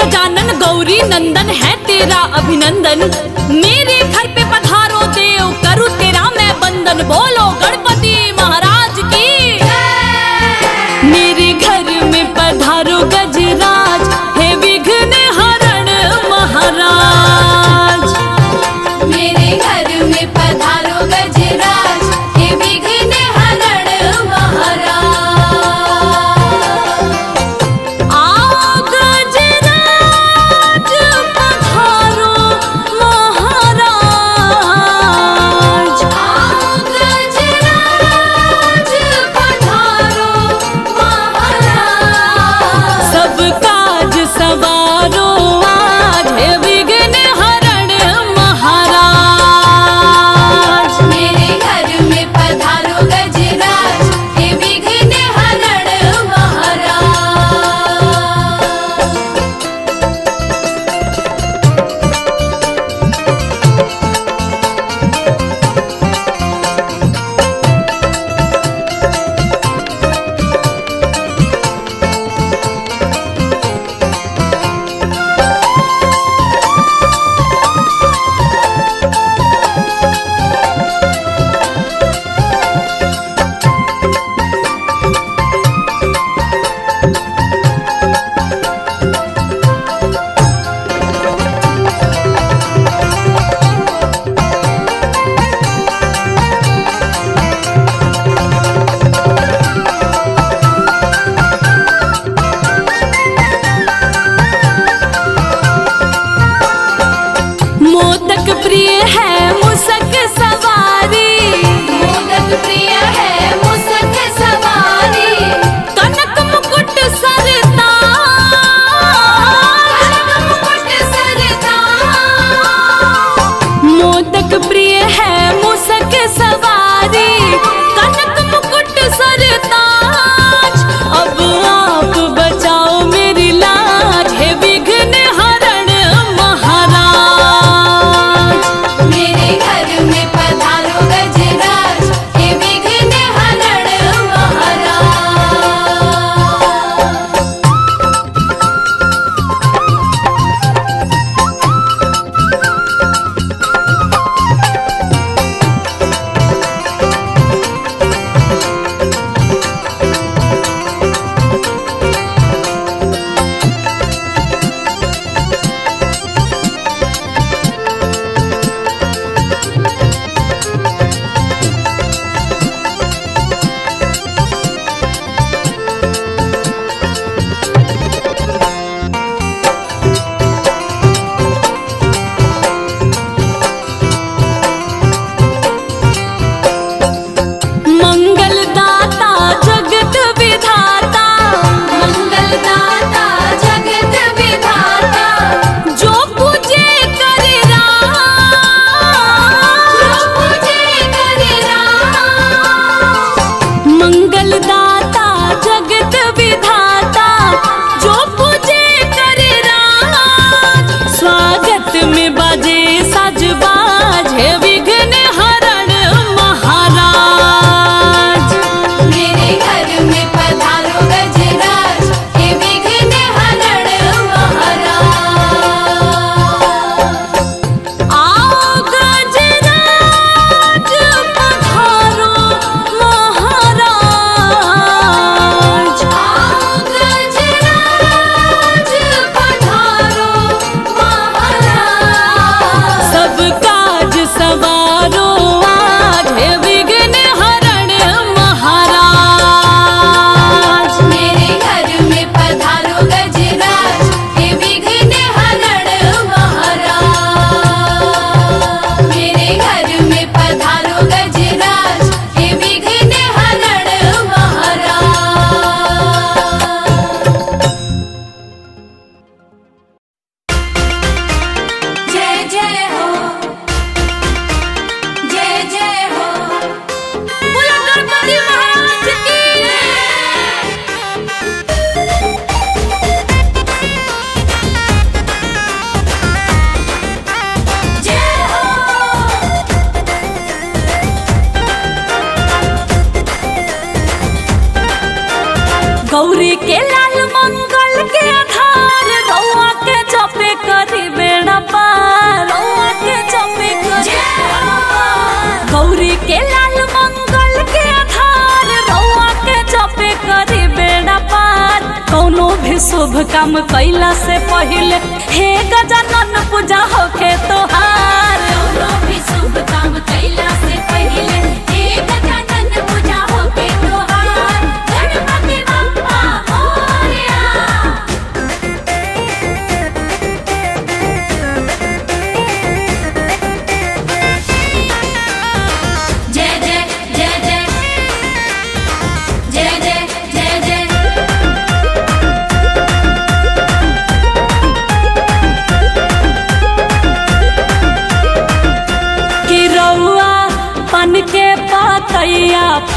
गजानन गौरी नंदन है तेरा अभिनंदन। मेरे घर पे पधारो देव, करू तेरा मैं बंदन बोलो गणपति महाराज। गौरी के लाल मंगल के आधार गौआ के जपे करी बेड़ा पार गौआ के जपे करी गौरी के लाल मंगल के आधार गौआ के जपे करी बेड़ा पार कौनो भी शुभ काम कैला से पहले, हे गजानन पूजा होके तोहार।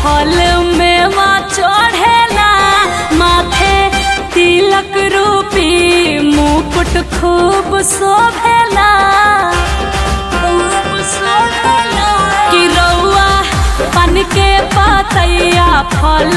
फल में माँ चढ़ेला माथे तिलक रूपी मुकुट खूब शोभेला। कि रउआ पन के पतैया फल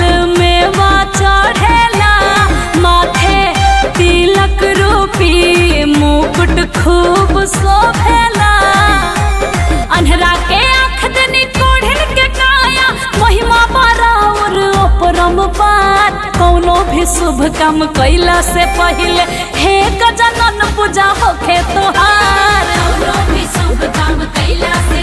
शुभ काम कैला से पहले हे गजानन पूजा होखे तोहार भी शुभ काम कैला से